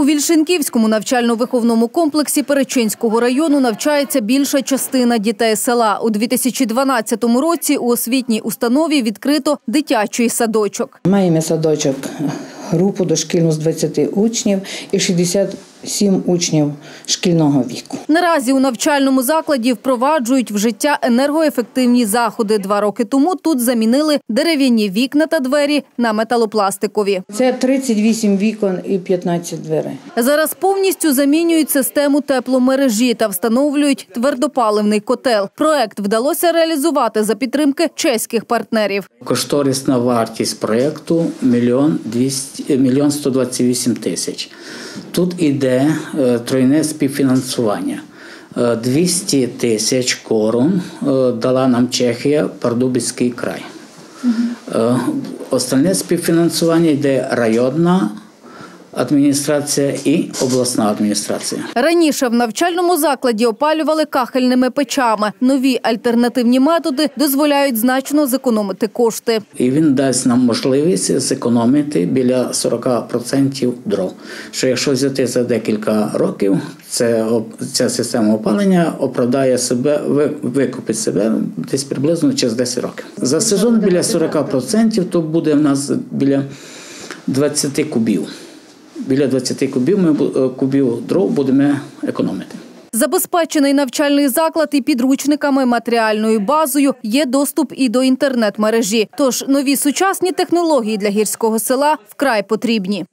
У Вільшинківському навчально-виховному комплексі Перечинського району навчається більша частина дітей села. У 2012 році у освітній установі відкрито дитячий садочок. Маємо садочок групу дошкільну з 20 учнів і 67 учнів шкільного віку. Наразі у навчальному закладі впроваджують в життя енергоефективні заходи. Два роки тому тут замінили дерев'яні вікна та двері на металопластикові. Це 38 вікон і 15 дверей. Зараз повністю замінюють систему тепломережі та встановлюють твердопаливний котел. Проект вдалося реалізувати за підтримки чеських партнерів. Кошторисна вартість проєкту – мільйон 200 мільйон 128 тисяч. Тут іде е, тройне співфінансування. Е, 200 тисяч корун е, дала нам Чехія, Пардубицький край. Угу. Остальне співфінансування йде районна адміністрація і обласна адміністрація. Раніше в навчальному закладі опалювали кахельними печами. Нові альтернативні методи дозволяють значно зекономити кошти. І він дасть нам можливість зекономити біля 40% дров. Що якщо взяти за декілька років, це, ця система опалення оправдає себе, ви- викупить себе десь приблизно через 10 років. За сезон біля 40%, то буде в нас біля 20 кубів. Біля 20 кубів ми е, кубів дров будемо економити. Забезпечений навчальний заклад і підручниками, матеріальною базою є доступ і до інтернет-мережі. Тож нові сучасні технології для гірського села вкрай потрібні.